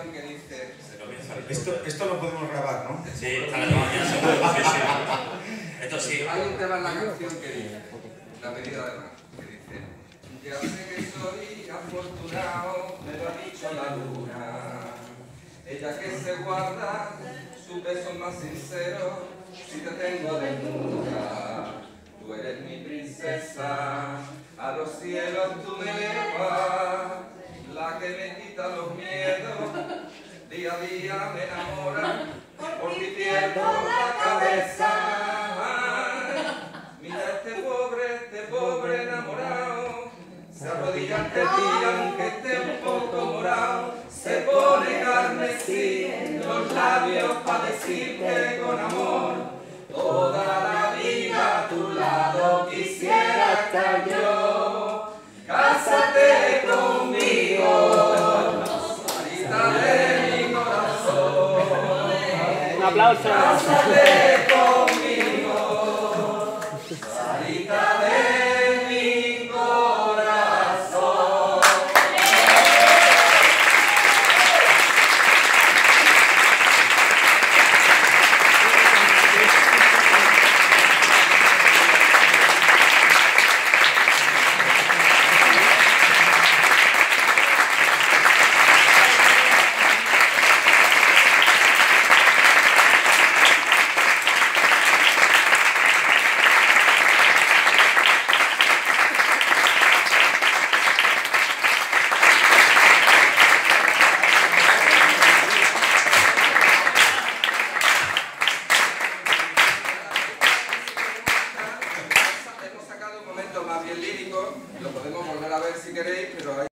canción que dice... Esto, esto lo podemos grabar, ¿no? Sí, está grabado ya seguro, sí, sí. Esto sí. Hay un tema en la canción que dice, la medida de más, que dice, ya sé que soy afortunado, me lo ha dicho la luna. Ella que se guarda su beso más sincero, si te tengo desnuda. Tú eres mi princesa, a los cielos tú me llevas, la que me quita los miedos, día a día me enamora, por ti pierdo la cabeza. Mira este pobre, este pobre enamorado, se arrodilla ante ti aunque esté un poco morado, se pone carmesí en los labios para decirte con amor, toda la vida a tu lado quisiera estar yo, aplauso. más bien lírico, lo podemos volver a ver si queréis, pero hay